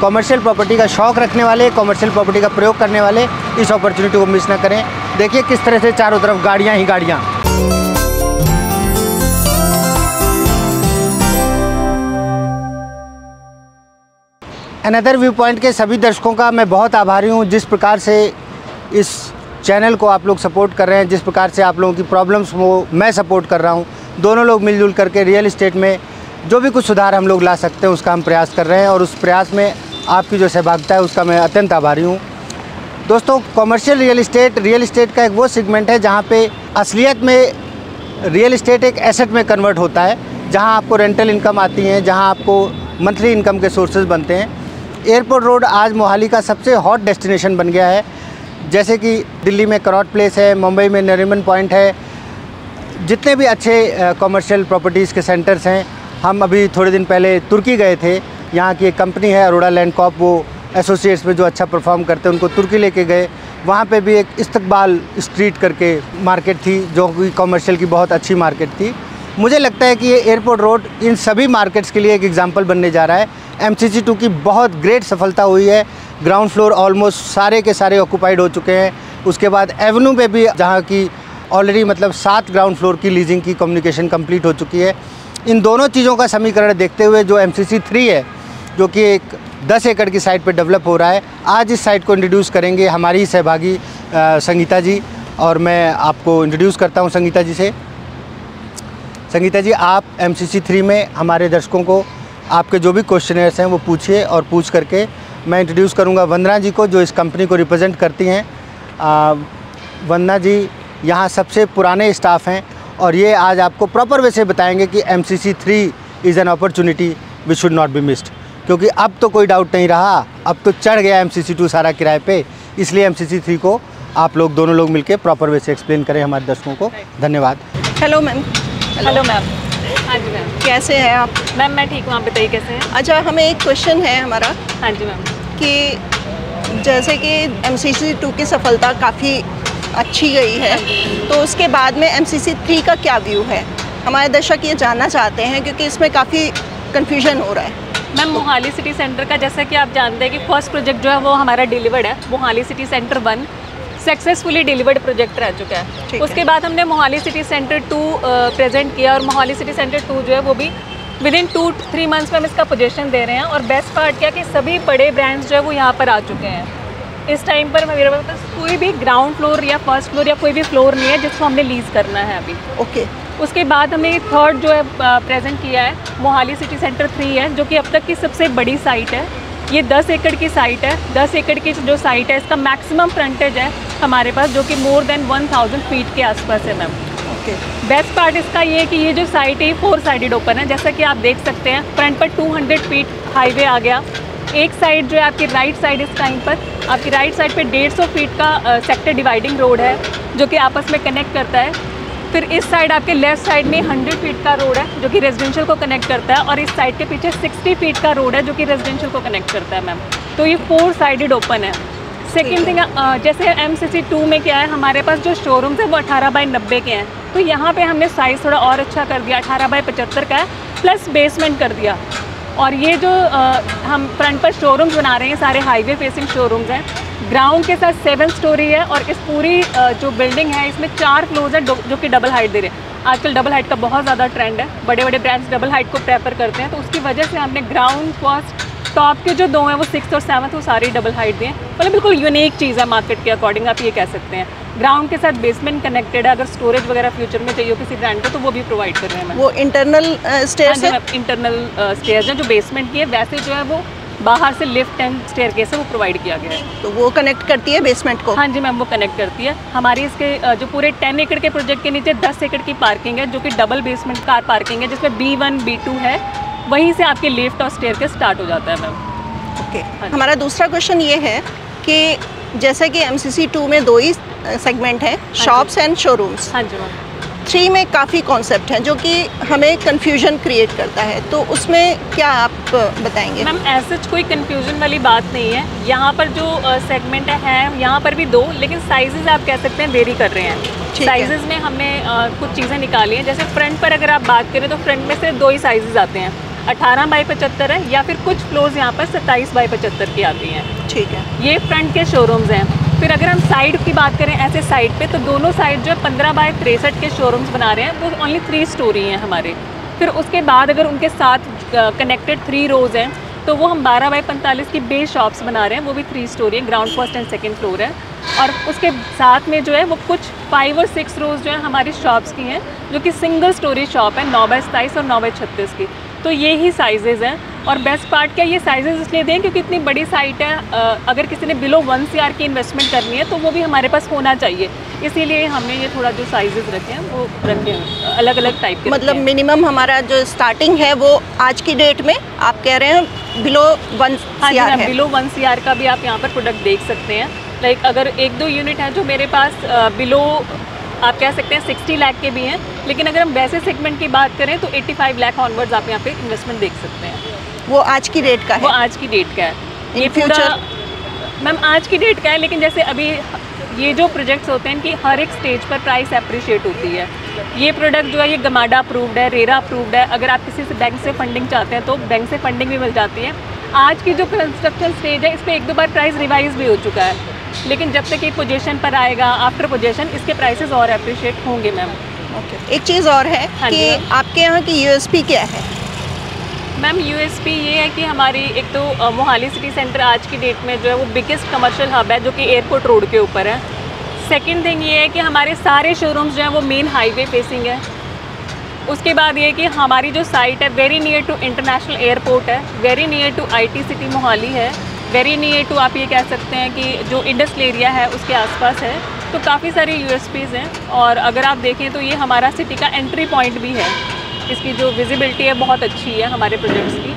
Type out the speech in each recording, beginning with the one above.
Commercial property का शौक़ रखने वाले कॉमर्शियल प्रॉपर्टी का प्रयोग करने वाले, इस अपॉर्चुनिटी को मिस ना करें। देखिए किस तरह से चारों तरफ़ गाड़ियाँ ही गाड़ियाँ। अनदर व्यू पॉइंट के सभी दर्शकों का मैं बहुत आभारी हूँ, जिस प्रकार से इस चैनल को आप लोग सपोर्ट कर रहे हैं, जिस प्रकार से आप लोगों की प्रॉब्लम्स वो मैं सपोर्ट कर रहा हूँ। दोनों लोग मिलजुल करके रियल इस्टेट में जो भी कुछ सुधार हम लोग ला सकते हैं, उसका हम प्रयास कर रहे हैं और उस प्रयास में आपकी जो सहभागिता है, उसका मैं अत्यंत आभारी हूँ। दोस्तों commercial real estate real estate का एक वो सेगमेंट है, जहाँ पे असलियत में रियल इस्टेट एक एसेट में कन्वर्ट होता है, जहाँ आपको रेंटल इनकम आती हैं, जहाँ आपको मंथली इनकम के सोर्सेज बनते हैं। एयरपोर्ट रोड आज मोहाली का सबसे हॉट डेस्टिनेशन बन गया है। जैसे कि दिल्ली में करौट प्लेस है, मुंबई में नरीमन पॉइंट है। जितने भी अच्छे कॉमर्शियल प्रॉपर्टीज़ के सेंटर्स हैं, हम अभी थोड़े दिन पहले तुर्की गए थे। यहाँ की एक कंपनी है अरोड़ा लैंड कॉप वो एसोसिएट्स में जो अच्छा परफॉर्म करते हैं, उनको तुर्की लेके गए। वहाँ पे भी एक इस्तकबाल स्ट्रीट करके मार्केट थी, जो कि कॉमर्शियल की बहुत अच्छी मार्केट थी। मुझे लगता है कि ये एयरपोर्ट रोड इन सभी मार्केट्स के लिए एक एग्जांपल बनने जा रहा है। एम सी टू की बहुत ग्रेट सफलता हुई है। ग्राउंड फ्लोर ऑलमोस्ट सारे के सारे ऑक्यूपाइड हो चुके हैं। उसके बाद एवेन्यू पे भी जहाँ की ऑलरेडी मतलब सात ग्राउंड फ्लोर की लीजिंग की कम्युनिकेशन कंप्लीट हो चुकी है। इन दोनों चीज़ों का समीकरण देखते हुए जो एम सी थ्री है जो कि एक दस एकड़ की साइट पर डेवलप हो रहा है। आज इस साइट को इंट्रोड्यूस करेंगे हमारी सहभागी संगीता जी, और मैं आपको इंट्रोड्यूस करता हूँ संगीता जी से। संगीता जी, आप एम सी थ्री में हमारे दर्शकों को आपके जो भी क्वेश्चनर्स हैं वो पूछिए और पूछ करके मैं इंट्रोड्यूस करूँगा वंदना जी को, जो इस कंपनी को रिप्रेजेंट करती हैं। वंदना जी, यहाँ सबसे पुराने स्टाफ हैं और ये आज आपको प्रॉपर वे से बताएँगे कि M C three is an opportunity which should not be missed क्योंकि अब तो कोई डाउट नहीं रहा। अब तो चढ़ गया एम सी टू सारा किराए पे। इसलिए एम सी थ्री को आप लोग दोनों लोग मिलकर प्रॉपर वे से एक्सप्लेन करें हमारे दर्शकों को। धन्यवाद। हेलो मैम हेलो मैम हाँ जी मैम कैसे हैं आप? मैम मैं ठीक हूँ। आप बताइए कैसे हैं? अच्छा हमें एक क्वेश्चन है हमारा। हाँ जी मैम कि जैसे कि एम सी सी टू की सफलता काफ़ी अच्छी गई है तो उसके बाद में एम सी सी थ्री का क्या व्यू है? हमारे दर्शक ये जानना चाहते हैं क्योंकि इसमें काफ़ी कन्फ्यूज़न हो रहा है। मैम मोहाली सिटी सेंटर का जैसा कि आप जानते हैं कि फ़र्स्ट प्रोजेक्ट जो है वो हमारा डिलीवर्ड है Mohali city centre one. Successfully delivered project रह चुका है। उसके बाद हमने Mohali city centre two present किया और मोहाली सिटी सेंटर टू जो है वो भी within two three months में हम इसका पोजीशन दे रहे हैं और बेस्ट पार्ट क्या कि सभी बड़े ब्रांड्स जो है वो यहाँ पर आ चुके हैं। इस टाइम पर मेरे पास कोई भी ग्राउंड फ्लोर या फ़र्स्ट फ्लोर या कोई भी फ्लोर नहीं है जिसको हमने लीज करना है अभी। ओके उसके बाद हमने थर्ड जो है प्रेजेंट किया है मोहाली सिटी सेंटर थ्री है जो कि अब तक की सबसे बड़ी साइट है। ये 10 एकड़ की साइट है। 10 एकड़ की जो साइट है इसका मैक्सिमम फ्रंटेज है हमारे पास जो कि मोर देन 1000 फीट के आसपास है मैम ओके बेस्ट पार्ट इसका ये है कि ये जो साइट है ये फोर साइडेड ओपन है। जैसा कि आप देख सकते हैं फ्रंट पर 200 फीट हाईवे आ गया। एक साइड जो है आपकी राइट साइड इस टाइम पर आपकी राइट साइड पे 150 फीट का सेक्टर डिवाइडिंग रोड है जो कि आपस में कनेक्ट करता है। फिर इस साइड आपके लेफ़्ट साइड में 100 फीट का रोड है जो कि रेजिडेंशियल को कनेक्ट करता है और इस साइड के पीछे 60 फीट का रोड है जो कि रेजिडेंशियल को कनेक्ट करता है मैम तो ये फोर साइडेड ओपन है सेकेंड थिंग जैसे एम सी सी टू में क्या है हमारे पास जो शोरूम्स हैं वो अठारह बाई नब्बे के हैं. तो यहाँ पे हमने साइज़ थोड़ा और अच्छा कर दिया अठारह बाई पचहत्तर का है प्लस बेसमेंट कर दिया. और ये जो आ, हम फ्रंट पर शोरूम्स बना रहे हैं सारे हाईवे फेसिंग शोरूम्स हैं। ग्राउंड के साथ सेवन स्टोरी है और इस पूरी आ, जो बिल्डिंग है इसमें चार फ्लोर्स है जो कि डबल हाइट दे रहे हैं। आजकल डबल हाइट का बहुत ज़्यादा ट्रेंड है। बड़े बड़े ब्रांड्स डबल हाइट को प्रेफर करते हैं। तो उसकी वजह से हमने ग्राउंड फ़र्स्ट टॉप के जो दो हैं वो सिक्स और सेवन्थ वो सारी डबल हाइट दिए मतलब बिल्कुल यूनिक चीज़ है मार्केट के अकॉर्डिंग आप ये कह सकते हैं। ग्राउंड के साथ बेसमेंट कनेक्टेड है अगर स्टोरेज वगैरह फ्यूचर में चाहिए किसी ब्रांड को तो वो भी प्रोवाइड कर रहे हैं वो इंटरनल स्टेयर है इंटरनल स्टेयर है जो बेसमेंट की है वैसे जो है वो बाहर से लिफ्ट एंड स्टेयर केस है वो प्रोवाइड किया गया है। तो वो कनेक्ट करती है बेसमेंट को? हाँ जी मैम वो कनेक्ट करती है। हमारी इसके जो पूरे टेन एकड़ के प्रोजेक्ट के नीचे दस एकड़ की पार्किंग है जो कि डबल बेसमेंट कार पार्किंग है जिसमें बी वन बी टू है। वहीं से आपके लिफ्ट और स्टेयर के स्टार्ट हो जाता है मैम ओके हाँ हमारा दूसरा क्वेश्चन ये है कि जैसे कि एम सी टू में दो ही सेगमेंट हैं शॉप्स एंड शोरूम्स हाँ जी मैम थ्री में काफ़ी कॉन्सेप्ट हैं जो कि हमें कन्फ्यूज़न क्रिएट करता है। तो उसमें क्या आप बताएँगे? मैम ऐसे कोई कन्फ्यूज़न वाली बात नहीं है। यहाँ पर जो सेगमेंट है यहाँ पर भी दो लेकिन साइजेस आप कह सकते हैं वेरी कर रहे हैं। साइजेस में हमने कुछ चीज़ें निकाली हैं। जैसे फ्रंट पर अगर आप बात करें तो फ्रंट में सिर्फ़ दो ही साइजेस आते हैं। 18 बाई पचहत्तर है या फिर कुछ फ्लोर्स यहाँ पर 27 बाई पचहत्तर की आती हैं। ठीक है। ये फ्रंट के शोरूम्स हैं। फिर अगर हम साइड की बात करें ऐसे साइड पे तो दोनों साइड जो है पंद्रह बाय तिरसठ के शोरूम्स बना रहे हैं वो ओनली थ्री स्टोरी हैं हमारे। फिर उसके बाद अगर उनके साथ कनेक्टेड थ्री रोज़ हैं तो वो हम बारह बाई पैंतालीस की बेस शॉप्स बना रहे हैं वो भी थ्री स्टोरी है ground first and second floor है। और उसके साथ में जो है वो कुछ फाइव और सिक्स रोज़ जो है हमारी शॉप्स की हैं जो कि सिंगल स्टोरी शॉप है नौ बाई सताईस और नौ बाई छत्तीस की। तो ये ही साइजेज़ हैं। और बेस्ट पार्ट क्या ये साइजेज़ इसलिए दें क्योंकि इतनी बड़ी साइट है अगर किसी ने बिलो वन सीआर की इन्वेस्टमेंट करनी है तो वो भी हमारे पास होना चाहिए। इसीलिए हमने ये थोड़ा जो साइजेस रखे हैं वो रखे हैं अलग अलग टाइप के मतलब मिनिमम हमारा जो स्टार्टिंग है वो आज की डेट में आप कह रहे हैं बिलो वन हाँ जी हाँ बिलो वन सी का भी आप यहाँ पर प्रोडक्ट देख सकते हैं। लाइक अगर एक दो यूनिट है जो मेरे पास बिलो आप कह सकते हैं सिक्सटी लाख के भी हैं लेकिन अगर हम वैसे सेगमेंट की बात करें तो एट्टी फाइव लाख ऑनवर्ड्स आप यहाँ पे इन्वेस्टमेंट देख सकते हैं। वो आज की डेट का है। वो आज की डेट का है। ये फ्यूचर मैम आज की डेट का है लेकिन जैसे अभी ये जो प्रोजेक्ट्स होते हैं कि हर एक स्टेज पर प्राइस अप्रिशिएट होती है। ये प्रोडक्ट जो है ये गमाडा अप्रूव्ड है रेरा अप्रूव्ड है। अगर आप किसी से बैंक से फंडिंग चाहते हैं तो बैंक से फंडिंग भी मिल जाती है। आज की जो कंस्ट्रक्शन स्टेज है इस पर एक दो बार प्राइस रिवाइज भी हो चुका है। लेकिन जब तक ये पोजीशन पर आएगा आफ्टर पोजीशन इसके प्राइसेस और अप्रिशिएट होंगे मैम ओके okay. एक चीज़ और है हाँ कि आपके यहाँ की यूएसपी क्या है? मैम यूएसपी ये है कि हमारी एक तो मोहाली सिटी सेंटर आज की डेट में जो है वो बिगेस्ट कमर्शियल हब है जो कि एयरपोर्ट रोड के ऊपर है. सेकेंड थिंग ये है कि हमारे सारे शोरूम्स जो हैं वो मेन हाईवे फेसिंग है. उसके बाद ये कि हमारी जो साइट है very near to international airport है very near to IT city Mohali है. वेरी नियर टू आप ये कह सकते हैं कि जो इंडस्ट्रियल एरिया है उसके आसपास है। तो काफ़ी सारी यू हैं और अगर आप देखें तो ये हमारा सिटी का एंट्री पॉइंट भी है। इसकी जो विजिबिलिटी है बहुत अच्छी है हमारे प्रोजेक्ट्स की।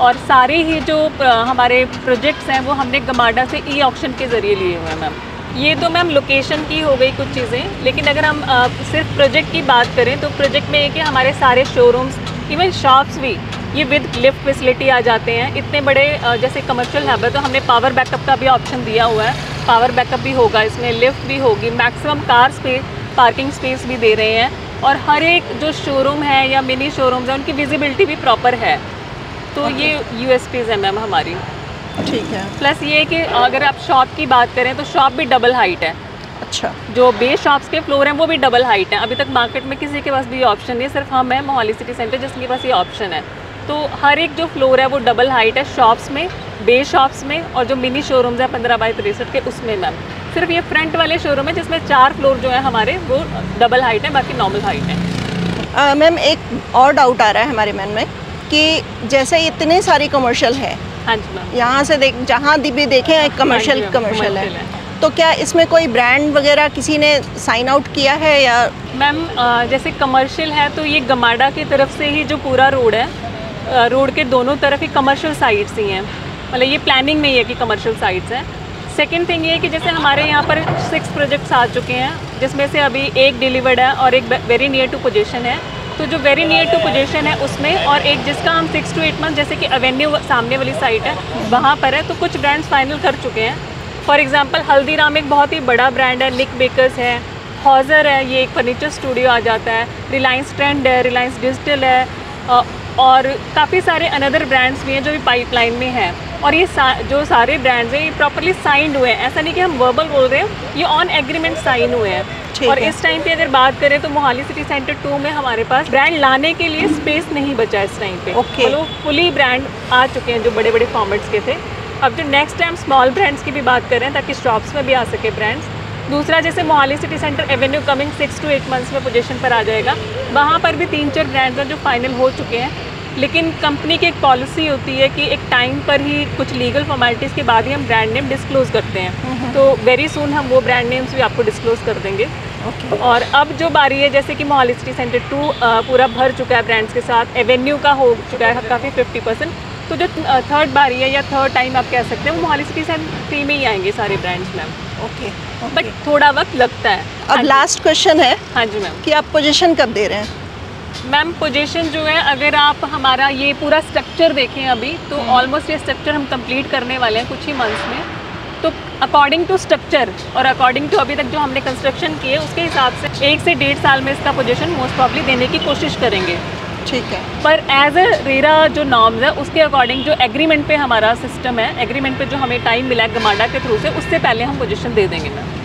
और सारे ही जो हमारे प्रोजेक्ट्स हैं वो हमने गमाडा से ई ऑप्शन के ज़रिए लिए हुए हैं मैम ये तो मैम लोकेशन की हो गई कुछ चीज़ें लेकिन अगर हम आ, सिर्फ़ प्रोजेक्ट की बात करें तो प्रोजेक्ट में ये कि हमारे सारे शोरूम्स इवन शॉप्स भी ये विद लिफ्ट फैसिलिटी आ जाते हैं। इतने बड़े जैसे कमर्शियल हब है तो हमने पावर बैकअप का भी ऑप्शन दिया हुआ है। पावर बैकअप भी होगा इसमें लिफ्ट भी होगी maximum car space parking space भी दे रहे हैं। और हर एक जो शोरूम है या मिनी शोरूम्स है उनकी विजिबिलिटी भी प्रॉपर है। तो ये यू एस है मैम हमारी। ठीक है। प्लस ये कि अगर आप शॉप की बात करें तो शॉप भी डबल हाइट है। अच्छा। जो बेस शॉप्स के फ्लोर हैं वो भी डबल हाइट हैं। अभी तक मार्केट में किसी के पास भी ऑप्शन नहीं है सिर्फ़ हम हैं मोहाली सिटी सेंटर जिसके पास ये ऑप्शन है। तो हर एक जो फ्लोर है वो डबल हाइट है शॉप्स में बे शॉप्स में और जो मिनी शोरूम्स हैं पंद्रह बाई तिरसठ के उसमें मैम सिर्फ़ ये फ्रंट वाले शोरूम है जिसमें चार फ्लोर जो है हमारे वो डबल हाइट है बाकी नॉर्मल हाइट है। मैम एक और डाउट आ रहा है हमारे मन में कि जैसे इतने सारे कमर्शियल है हाँ जी मैम यहाँ से देख जहाँ भी देखें एक कमर्शियल हाँ। कमर्शियल है। तो क्या इसमें कोई ब्रांड वगैरह किसी ने साइन आउट किया है या मैम जैसे कमर्शियल है तो ये गमाडा की तरफ़ से ही जो पूरा रोड है रोड के दोनों तरफ़ ही कमर्शियल साइट्स ही हैं। मतलब ये प्लानिंग में ही है कि कमर्शियल साइट्स हैं। सेकेंड थिंग ये कि जैसे हमारे यहाँ पर सिक्स प्रोजेक्ट्स आ चुके हैं, जिसमें से अभी एक डिलीवर्ड है और एक वेरी नियर टू पोजिशन है। तो जो वेरी नियर टू पोजिशन है उसमें और एक जिसका हम सिक्स टू एट मंथ जैसे कि अवेन्यू सामने वाली साइट है, वहाँ पर है तो कुछ ब्रांड्स फाइनल कर चुके हैं। फॉर एग्ज़ाम्पल हल्दीराम एक बहुत ही बड़ा ब्रांड है निक बेकर्स है हॉजर है, ये एक फर्नीचर स्टूडियो आ जाता है रिलायंस ट्रेंड है रिलायंस डिजिटल है और काफ़ी सारे अनदर ब्रांड्स भी हैं जो भी पाइपलाइन में हैं। और ये सा, जो सारे ब्रांड्स हैं ये प्रॉपरली साइंड हुए हैं। ऐसा नहीं कि हम वर्बल बोल रहे हैं ये ऑन एग्रीमेंट साइन हुए हैं। और इस टाइम पे अगर बात करें तो मोहाली सिटी सेंटर टू में हमारे पास ब्रांड लाने के लिए स्पेस नहीं बचा इस टाइम पे। ओके मतलब फुली ब्रांड आ चुके हैं जो बड़े बड़े फॉर्मेट्स के थे। अब जो नेक्स्ट टाइम स्मॉल ब्रांड्स की भी बात करें ताकि शॉप्स में भी आ सके ब्रांड्स दूसरा जैसे Mohali city centre avenue coming six to eight months में पोजीशन पर आ जाएगा। वहाँ पर भी तीन चार ब्रांड्स हैं जो फाइनल हो चुके हैं। लेकिन कंपनी की एक पॉलिसी होती है कि एक टाइम पर ही कुछ लीगल फॉर्मेलिटीज़ के बाद ही हम ब्रांड नेम डिस्क्लोज़ करते हैं। तो वेरी सुन हम वो ब्रांड नेम्स भी आपको डिस्क्लोज़ कर देंगे। okay. और अब जो बारी है जैसे कि मोहाली सिटी सेंटर टू पूरा भर चुका है ब्रांड्स के साथ एवेन्यू का हो चुका है काफ़ी फिफ्टी परसेंट तो जो थर्ड बारी है या थर्ड टाइम आप कह सकते हैं वो मोहाली सिटी सेंटर थ्री में ही आएँगे सारे ब्रांड्स मैम ओके बट थोड़ा वक्त लगता है। अब लास्ट हाँ क्वेश्चन है हाँ जी मैम कि आप पोजीशन कब दे रहे हैं? मैम पोजीशन जो है अगर आप हमारा ये पूरा स्ट्रक्चर देखें अभी तो ऑलमोस्ट हम्म। ये स्ट्रक्चर हम कंप्लीट करने वाले हैं कुछ ही मंथ्स में। तो अकॉर्डिंग टू स्ट्रक्चर और अकॉर्डिंग टू अभी तक जो हमने कंस्ट्रक्शन किए उसके हिसाब से एक से डेढ़ साल में इसका पोजीशन मोस्ट प्रॉब्ली देने की कोशिश करेंगे। ठीक है। पर एज अ रेरा जो नॉर्म्स है उसके अकॉर्डिंग जो एग्रीमेंट पे हमारा सिस्टम है एग्रीमेंट पे जो हमें टाइम मिला है गमाडा के थ्रू से उससे पहले हम पोजीशन दे देंगे मैम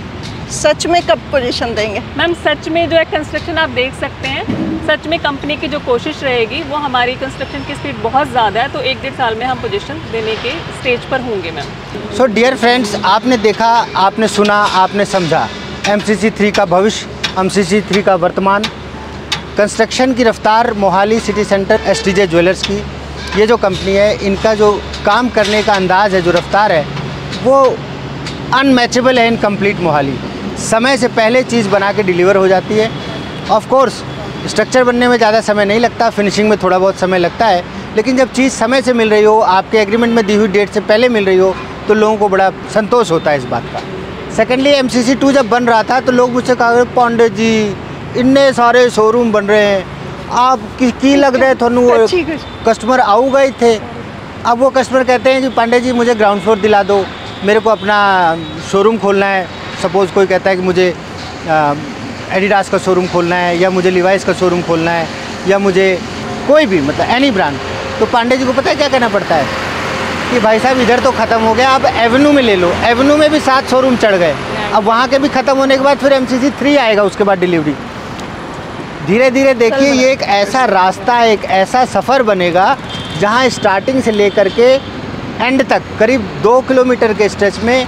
सच में कब पोजीशन देंगे? मैम सच में जो है कंस्ट्रक्शन आप देख सकते हैं सच में कंपनी की जो कोशिश रहेगी वो हमारी कंस्ट्रक्शन की स्पीड बहुत ज़्यादा है तो एक डेढ़ साल में हम पोजीशन देने के स्टेज पर होंगे मैम। सो डियर फ्रेंड्स आपने देखा आपने सुना आपने समझा। एम सी सी थ्री का भविष्य एम सी सी थ्री का वर्तमान। कंस्ट्रक्शन की रफ्तार Mohali city centre S T J jewellers की। ये जो कंपनी है इनका जो काम करने का अंदाज़ है जो रफ्तार है वो अनमैचेबल है इन कंप्लीट मोहाली। समय से पहले चीज़ बना के डिलीवर हो जाती है। ऑफ़ कोर्स स्ट्रक्चर बनने में ज़्यादा समय नहीं लगता फिनिशिंग में थोड़ा बहुत समय लगता है लेकिन जब चीज़ समय से मिल रही हो आपके एग्रीमेंट में दी हुई डेट से पहले मिल रही हो तो लोगों को बड़ा संतोष होता है इस बात का। सेकेंडली एम सी टू जब बन रहा था तो लोग मुझसे कहा पांडे जी इन्ने सारे शोरूम बन रहे हैं। आप की, की लग रहे थोनू कस्टमर आऊ गए थे? अब वो कस्टमर कहते हैं कि पांडे जी मुझे ग्राउंड फ्लोर दिला दो। मेरे को अपना शोरूम खोलना है। सपोज़ कोई कहता है कि मुझे एडिडास का शोरूम खोलना है या मुझे लिवाइस का शोरूम खोलना है या मुझे कोई भी मतलब एनी ब्रांड तो पांडे जी को पता है क्या कहना पड़ता है? कि भाई साहब इधर तो ख़त्म हो गया अब एवेन्यू में ले लो। एवेन्यू में भी सात शोरूम चढ़ गए। अब वहाँ के भी ख़त्म होने के बाद फिर एम सी सी थ्री आएगा उसके बाद डिलीवरी धीरे धीरे देखिए ये एक ऐसा रास्ता एक ऐसा सफ़र बनेगा जहाँ स्टार्टिंग से लेकर के एंड तक करीब दो किलोमीटर के स्ट्रेच में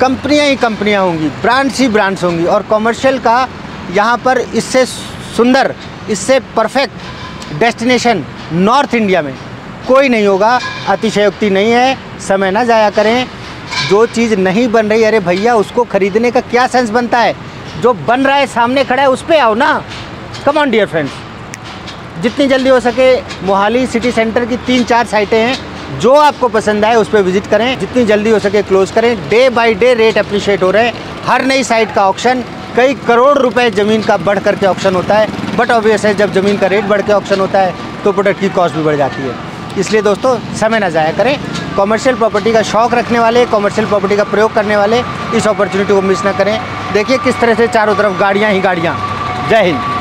कंपनियाँ ही कंपनियाँ होंगी ब्रांड्स ही ब्रांड्स होंगी और कॉमर्शियल का यहाँ पर इससे सुंदर, इससे परफेक्ट डेस्टिनेशन नॉर्थ इंडिया में कोई नहीं होगा, अतिशयोक्ति नहीं है, समय ना जाया करें। जो चीज़ नहीं बन रही, अरे भैया, उसको खरीदने का क्या सेंस बनता है? जो बन रहा है, सामने खड़ा है, उस पर आओ ना। कम ऑन डियर फ्रेंड्स जितनी जल्दी हो सके, मोहाली सिटी सेंटर की तीन चार साइटें हैं जो आपको पसंद आए उस पर विज़िट करें, जितनी जल्दी हो सके क्लोज करें। Day by day rate appreciate हो रहे हैं। हर नई साइट का ऑप्शन कई करोड़ रुपए ज़मीन का बढ़ करके ऑप्शन होता है। बट ऑब्वियस है, जब ज़मीन का रेट बढ़ के ऑप्शन होता है तो प्रोडक्ट की कॉस्ट भी बढ़ जाती है। इसलिए दोस्तों, समय ना ज़ाया करें। कॉमर्शियल प्रॉपर्टी का शौक रखने वाले कॉमर्शियल प्रॉपर्टी का प्रयोग करने वाले, इस अपॉर्चुनिटी को मिस ना करें। देखिए किस तरह से चारों तरफ़ गाड़ियाँ ही गाड़ियाँ। जय हिंद।